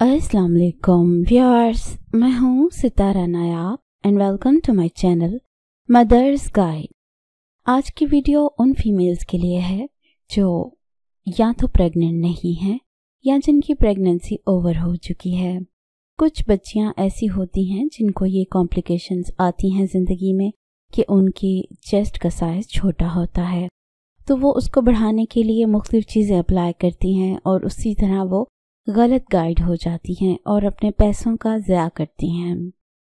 अस्सलाम वालेकुम व्यूअर्स, मैं हूँ Sitara Nayab and welcome to my channel mothers guide आज की वीडियो उन फीमेल्स के लिए है जो या तो प्रेग्नेंट नहीं हैं, या जिनकी प्रेगनेंसी ओवर हो चुकी है। कुछ बच्चियाँ ऐसी होती हैं जिनको ये कॉम्प्लिकेशंस आती हैं ज़िंदगी में कि उनकी चेस्ट का साइज़ छोटा होता है। तो वो उसको बढ़ाने के लिए मुख्तलिफ़ चीज़ें अप्लाई करती हैं और उसी तरह वो गलत गाइड हो जाती हैं और अपने पैसों का ज़या करती हैं।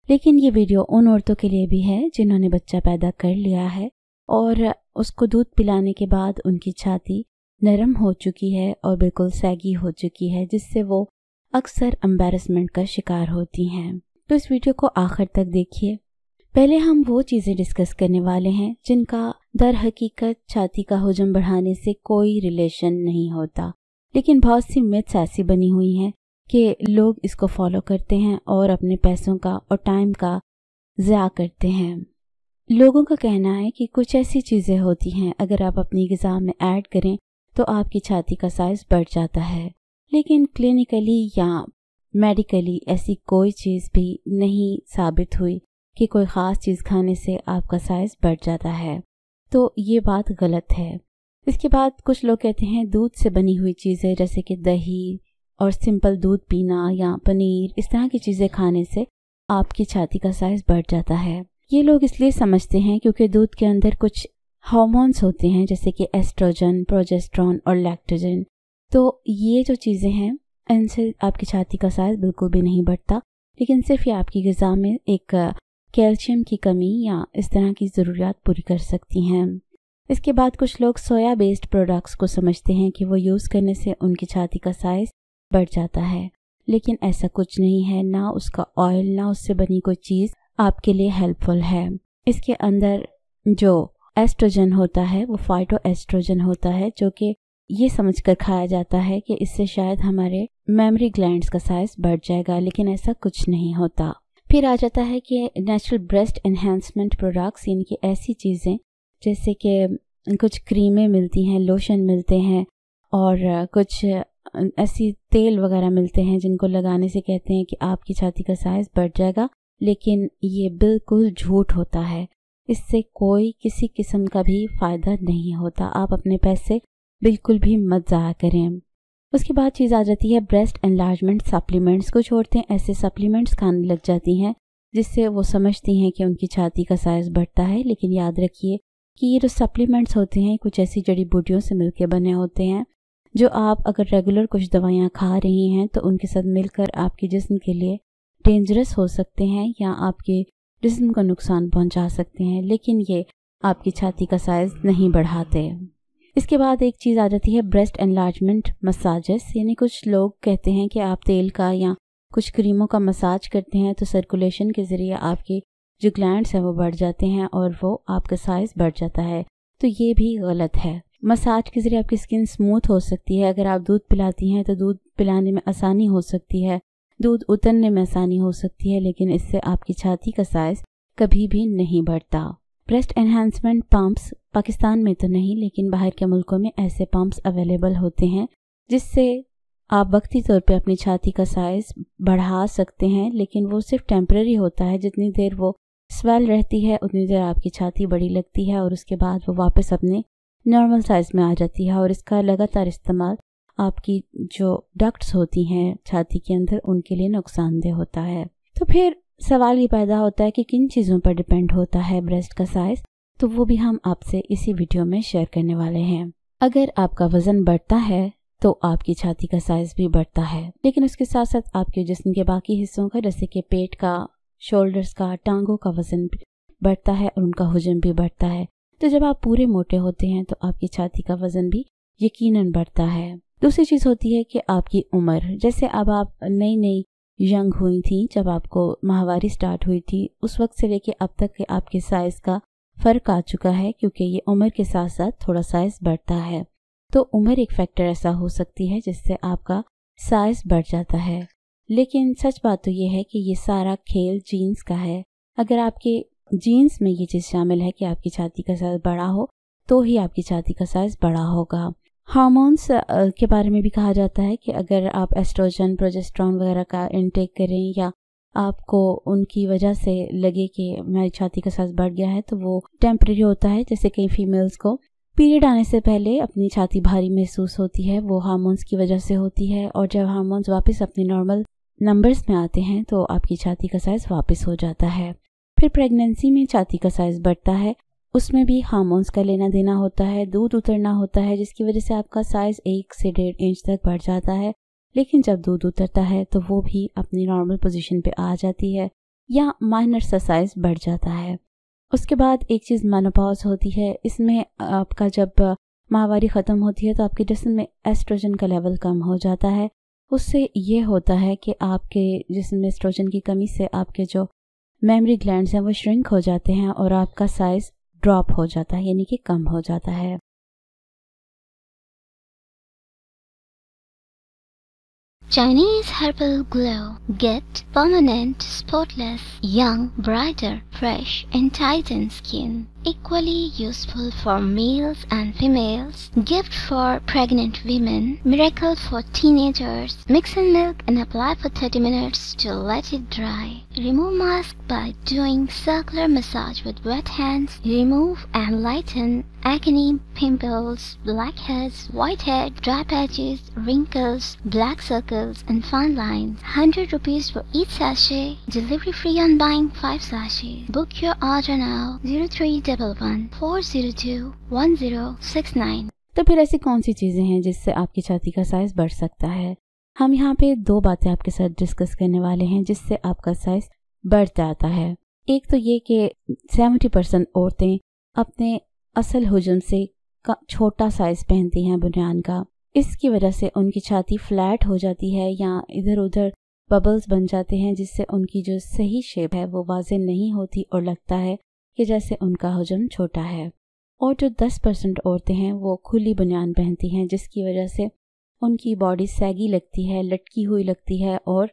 लेकिन ये वीडियो उन औरतों के लिए भी है जिन्होंने बच्चा पैदा कर लिया है और उसको दूध पिलाने के बाद उनकी छाती नरम हो चुकी है और बिल्कुल सैगी हो चुकी है, जिससे वो अक्सर एम्बेरसमेंट का शिकार होती हैं। तो इस वीडियो को आखिर तक देखिए। पहले हम वो चीज़ें डिस्कस करने वाले हैं जिनका दर हकीकत छाती का हजम बढ़ाने से कोई रिलेशन नहीं होता। लेकिन बहुत सी मिथ्स ऐसी बनी हुई हैं कि लोग इसको फॉलो करते हैं और अपने पैसों का और टाइम का ज़्या करते हैं। लोगों का कहना है कि कुछ ऐसी चीज़ें होती हैं, अगर आप अपनी गज़ा में ऐड करें तो आपकी छाती का साइज़ बढ़ जाता है। लेकिन क्लिनिकली या मेडिकली ऐसी कोई चीज़ भी नहीं साबित हुई कि कोई ख़ास चीज़ खाने से आपका साइज़ बढ़ जाता है। तो ये बात गलत है। इसके बाद कुछ लोग कहते हैं, दूध से बनी हुई चीज़ें जैसे कि दही और सिंपल दूध पीना या पनीर, इस तरह की चीज़ें खाने से आपकी छाती का साइज़ बढ़ जाता है। ये लोग इसलिए समझते हैं क्योंकि दूध के अंदर कुछ हार्मोन्स होते हैं, जैसे कि एस्ट्रोजन प्रोजेस्ट्रॉन और लैक्टोजन तो ये जो चीज़ें हैं, इनसे आपकी छाती का साइज़ बिल्कुल भी नहीं बढ़ता, लेकिन सिर्फ़ ये आपकी गज़ा में एक कैल्शियम की कमी या इस तरह की ज़रूरियात पूरी कर सकती हैं। इसके बाद कुछ लोग सोया बेस्ड प्रोडक्ट्स को समझते हैं कि वो यूज़ करने से उनकी छाती का साइज़ बढ़ जाता है। लेकिन ऐसा कुछ नहीं है, ना उसका ऑयल ना उससे बनी कोई चीज़ आपके लिए हेल्पफुल है। इसके अंदर जो एस्ट्रोजन होता है, वो फाइटो एस्ट्रोजन होता है, जो कि ये समझकर खाया जाता है कि इससे शायद हमारे मेमोरी ग्लैंड्स का साइज़ बढ़ जाएगा, लेकिन ऐसा कुछ नहीं होता। फिर आ जाता है कि नेचुरल ब्रेस्ट एनहेंसमेंट प्रोडक्ट्स यानी कि ऐसी चीज़ें जैसे कि कुछ क्रीमें मिलती हैं, लोशन मिलते हैं और कुछ ऐसी तेल वगैरह मिलते हैं जिनको लगाने से कहते हैं कि आपकी छाती का साइज़ बढ़ जाएगा, लेकिन ये बिल्कुल झूठ होता है। इससे कोई किसी किस्म का भी फ़ायदा नहीं होता। आप अपने पैसे बिल्कुल भी मत ज़ाया करें। उसके बाद चीज़ आ जाती है ब्रेस्ट एनलार्जमेंट सप्लीमेंट्स को छोड़ते हैं। ऐसे सप्लीमेंट्स खाने लग जाती हैं, जिससे वो समझती हैं कि उनकी छाती का साइज़ बढ़ता है। लेकिन याद रखिए कि ये जो सप्लीमेंट्स होते हैं, कुछ ऐसी जड़ी बूटियों से मिलकर बने होते हैं, जो आप अगर रेगुलर कुछ दवाइयाँ खा रही हैं तो उनके साथ मिलकर आपके जिस्म के लिए डेंजरस हो सकते हैं या आपके जिस्म को नुकसान पहुँचा सकते हैं, लेकिन ये आपकी छाती का साइज़ नहीं बढ़ाते। इसके बाद एक चीज़ आ जाती है ब्रेस्ट एनलार्जमेंट मसाजेस यानी कुछ लोग कहते हैं कि आप तेल का या कुछ क्रीमों का मसाज करते हैं तो सर्कुलेशन के ज़रिए आपकी जो ग्लैंड्स हैं वो बढ़ जाते हैं और वो आपका साइज़ बढ़ जाता है। तो ये भी गलत है। मसाज के ज़रिए आपकी स्किन स्मूथ हो सकती है। अगर आप दूध पिलाती हैं तो दूध पिलाने में आसानी हो सकती है। दूध उतरने में आसानी हो सकती है, लेकिन इससे आपकी छाती का साइज़ कभी भी नहीं बढ़ता। ब्रेस्ट एनहेंसमेंट पम्प्स पाकिस्तान में तो नहीं, लेकिन बाहर के मुल्कों में ऐसे पम्प्स अवेलेबल होते हैं, जिससे आप वक्ती तौर पे अपनी छाती का साइज़ बढ़ा सकते हैं, लेकिन वो सिर्फ़ टेम्प्रेरी होता है। जितनी देर वो स्वेल रहती है, उतनी देर आपकी छाती बड़ी लगती है और उसके बाद वो वापस अपने नॉर्मल साइज़ में आ जाती है और इसका लगातार इस्तेमाल आपकी जो डक्ट्स होती हैं छाती के अंदर, उनके लिए नुकसानदेह होता है। तो फिर सवाल ये पैदा होता है कि किन चीज़ों पर डिपेंड होता है ब्रेस्ट का साइज़ तो वो भी हम आपसे इसी वीडियो में शेयर करने वाले हैं। अगर आपका वज़न बढ़ता है तो आपकी छाती का साइज़ भी बढ़ता है। लेकिन उसके साथ साथ आपके जिसम के बाकी हिस्सों का, जैसे कि पेट का शोल्डर्स का, टांगों का वज़न बढ़ता है और उनका हुजन भी बढ़ता है। तो जब आप पूरे मोटे होते हैं तो आपकी छाती का वज़न भी यकीनन बढ़ता है। दूसरी चीज़ होती है कि आपकी उम्र, जैसे अब आप नई नई यंग हुई थी, जब आपको माहवारी स्टार्ट हुई थी, उस वक्त से लेके अब तक के आपके साइज़ का फ़र्क आ चुका है, क्योंकि ये उम्र के साथ साथ थोड़ा साइज़ बढ़ता है। तो उम्र एक फैक्टर ऐसा हो सकती है जिससे आपका साइज़ बढ़ जाता है। लेकिन सच बात तो ये है कि ये सारा खेल जीन्स का है। अगर आपके जीन्स में ये चीज़ शामिल है कि आपकी छाती का साइज़ बड़ा हो तो ही आपकी छाती का साइज़ बड़ा होगा। हार्मोन्स के बारे में भी कहा जाता है कि अगर आप एस्ट्रोजन, प्रोजेस्ट्रॉन वगैरह का इनटेक करें या आपको उनकी वजह से लगे कि मेरी छाती का साइज़ बढ़ गया है तो वो टेम्प्रेरी होता है, जैसे कई फीमेल्स को। पीरियड आने से पहले अपनी छाती भारी महसूस होती है, वो हार्मोन्स की वजह से होती है और जब हार्मोन्स वापस अपने नॉर्मल नंबर्स में आते हैं तो आपकी छाती का साइज़ वापस हो जाता है। फिर प्रेगनेंसी में छाती का साइज़ बढ़ता है। उसमें भी हार्मोन्स का लेना देना होता है, दूध उतरना होता है, जिसकी वजह से आपका साइज़ एक से डेढ़ इंच तक बढ़ जाता है। लेकिन जब दूध उतरता है तो वो भी अपनी नॉर्मल पोजीशन पे आ जाती है, या माइनर सा साइज़ बढ़ जाता है। उसके बाद एक चीज़ मेनोपॉज होती है। इसमें आपका जब माहवारी ख़त्म होती है तो आपके जिसम में एस्ट्रोजन का लेवल कम हो जाता है। उससे ये होता है कि आपके जिसमें एस्ट्रोजन की कमी से आपके जो मेमोरी ग्लैंड हैं, वो श्रिंक हो जाते हैं और आपका साइज़ ड्रॉप हो जाता है, यानी कि कम हो जाता है। Chinese herbal glow get permanent spotless young brighter fresh and tighten skin Equally useful for males and females. Gift for pregnant women. Miracle for teenagers. Mix in milk and apply for 30 minutes to let it dry. Remove mask by doing circular massage with wet hands. Remove and lighten acne, pimples, blackheads, whitehead, dry patches, wrinkles, black circles, and fine lines. 100 rupees for each sachet. Delivery free on buying 5 sachets. Book your order now. 0311 402 1069. तो फिर ऐसी कौन सी चीज़ें हैं जिससे आपकी छाती का साइज़ बढ़ सकता है हम यहाँ पे दो बातें आपके साथ डिस्कस करने वाले हैं जिससे आपका साइज़ बढ़ जाता है एक तो ये कि सेवेंटी परसेंट औरतें अपने असल हुजम से छोटा साइज़ पहनती हैं बुनियान का इसकी वजह से उनकी छाती फ्लैट हो जाती है या इधर उधर बबल्स बन जाते हैं जिससे उनकी जो सही शेप है वो वाजे नहीं होती और लगता है कि जैसे उनका हजम छोटा है। और जो 10 परसेंट औरतें हैं, वो खुली बनियान पहनती हैं, जिसकी वजह से उनकी बॉडी सैगी लगती है, लटकी हुई लगती है और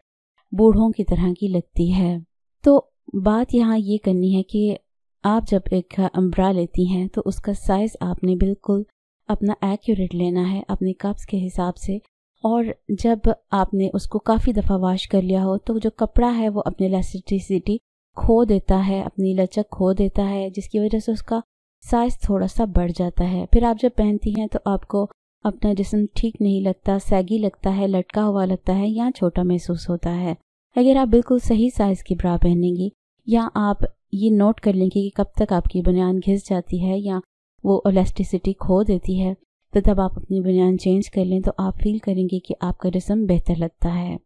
बूढ़ों की तरह की लगती है। तो बात यहाँ ये करनी है कि आप जब एक अम्ब्रा लेती हैं तो उसका साइज़ आपने बिल्कुल अपना एक्यूरेट लेना है, अपने कप्स के हिसाब से। और जब आपने उसको काफ़ी दफ़ा वॉश कर लिया हो तो जो कपड़ा है, वो अपने इलास्टिसिटी खो देता है, अपनी लचक खो देता है, जिसकी वजह से उसका साइज़ थोड़ा सा बढ़ जाता है। फिर आप जब पहनती हैं तो आपको अपना जिसम ठीक नहीं लगता सैगी लगता है, लटका हुआ लगता है या छोटा महसूस होता है। अगर आप बिल्कुल सही साइज़ की ब्रा पहनेंगी, या आप ये नोट कर लेंगे कि कब तक आपकी बुनियान घिस जाती है या वो इलास्टिसिटी खो देती है तो तब आप अपनी बुनियान चेंज कर लें तो आप फील करेंगे कि आपका जिसम बेहतर लगता है।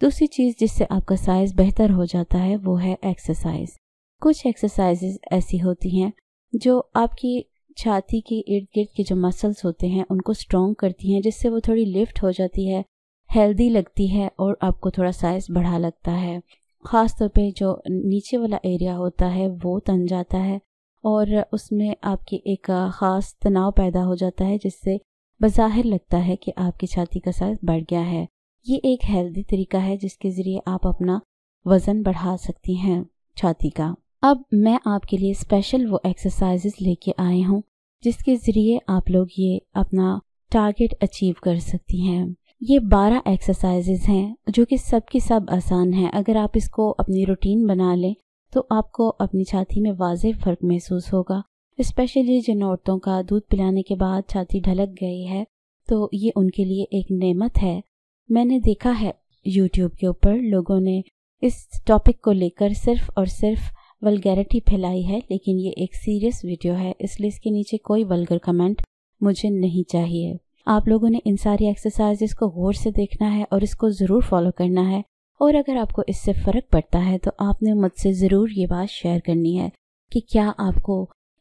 दूसरी चीज़ जिससे आपका साइज़ बेहतर हो जाता है, वो है एक्सरसाइज कुछ एक्सरसाइजेज ऐसी होती हैं, जो आपकी छाती के इर्द गिर्द के जो मसल्स होते हैं, उनको स्ट्रॉन्ग करती हैं, जिससे वो थोड़ी लिफ्ट हो जाती है हेल्दी लगती है और आपको थोड़ा साइज़ बढ़ा लगता है। ख़ास तौर पे जो नीचे वाला एरिया होता है, वो तन जाता है और उसमें आपकी एक ख़ास तनाव पैदा हो जाता है, जिससे बज़ाहिर लगता है कि आपकी छाती का साइज़ बढ़ गया है। ये एक हेल्दी तरीका है जिसके ज़रिए आप अपना वज़न बढ़ा सकती हैं, छाती का। अब मैं आपके लिए स्पेशल वो एक्सरसाइजेस लेके आए हूँ, जिसके ज़रिए आप लोग ये अपना टारगेट अचीव कर सकती हैं। ये बारह एक्सरसाइजेज हैं, जो कि सब की सब आसान हैं। अगर आप इसको अपनी रूटीन बना लें तो आपको अपनी छाती में वाज फ़र्क महसूस होगा। स्पेशली जिन औरतों का दूध पिलाने के बाद छाती ढलक गई है तो ये उनके लिए एक नेमत है। मैंने देखा है यूट्यूब के ऊपर लोगों ने इस टॉपिक को लेकर सिर्फ़ और सिर्फ़ वलगैरिटी फैलाई है, लेकिन ये एक सीरियस वीडियो है, इसलिए इसके नीचे कोई वलगर कमेंट मुझे नहीं चाहिए। आप लोगों ने इन सारी एक्सरसाइजेस को गौर से देखना है और इसको ज़रूर फॉलो करना है। और अगर आपको इससे फ़र्क पड़ता है तो आपने मुझसे ज़रूर ये बात शेयर करनी है कि क्या आपको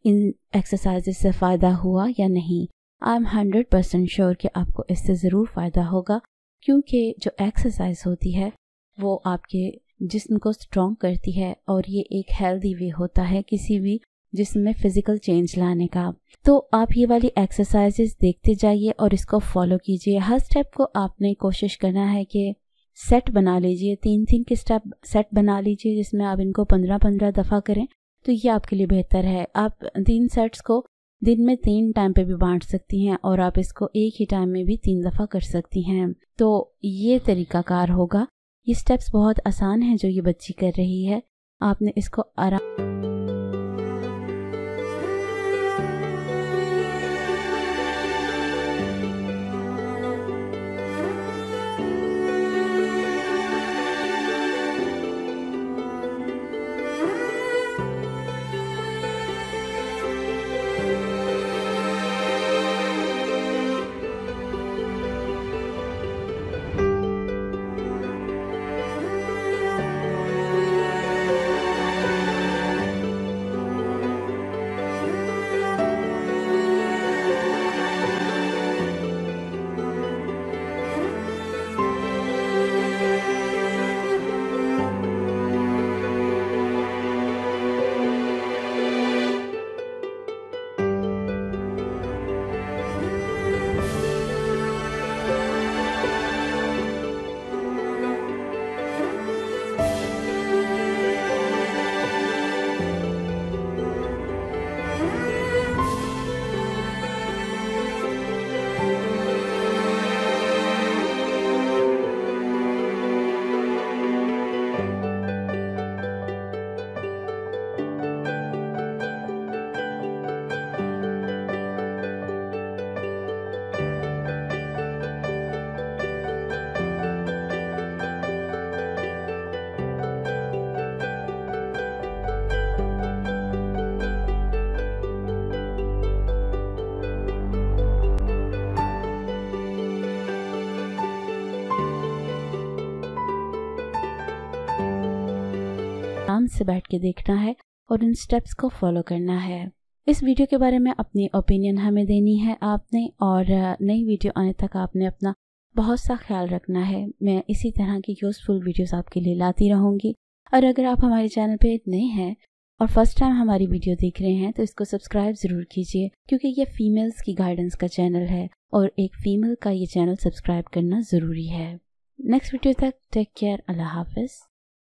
इन एक्सरसाइजेस से फ़ायदा हुआ या नहीं। I am hundred percent sure कि आपको इससे ज़रूर फ़ायदा होगा। क्योंकि जो एक्सरसाइज होती है, वो आपके जिस्म को स्ट्रॉन्ग करती है और ये एक हेल्दी वे होता है किसी भी जिसम में फ़िज़िकल चेंज लाने का। तो आप ये वाली एक्सरसाइजेस देखते जाइए और इसको फॉलो कीजिए। हर स्टेप को आपने कोशिश करना है कि सेट बना लीजिए। तीन तीन के स्टेप सेट बना लीजिए जिसमें आप इनको पंद्रह पंद्रह दफ़ा करें तो ये आपके लिए बेहतर है। आप तीन सेट्स को दिन में तीन टाइम पे भी बांट सकती हैं और आप इसको एक ही टाइम में भी तीन दफ़ा कर सकती हैं। तो ये तरीका कार होगा। ये स्टेप्स बहुत आसान हैं जो ये बच्ची कर रही है। आपने इसको आराम से बैठ के देखना है और इन स्टेप्स को फॉलो करना है। इस वीडियो के बारे में अपनी ओपिनियन हमें देनी है आपने और नई वीडियो आने तक आपने अपना बहुत सा ख्याल रखना है। मैं इसी तरह की यूज़फुल वीडियोस आपके लिए लाती रहूँगी। और अगर आप हमारे चैनल पे नए हैं और फ़र्स्ट टाइम हमारी वीडियो देख रहे हैं तो इसको सब्सक्राइब ज़रूर कीजिए, क्योंकि ये फीमेल्स की गाइडेंस का चैनल है और एक फ़ीमेल का ये चैनल सब्सक्राइब करना ज़रूरी है। नेक्स्ट वीडियो तक टेक केयर अल्लाह हाफिज़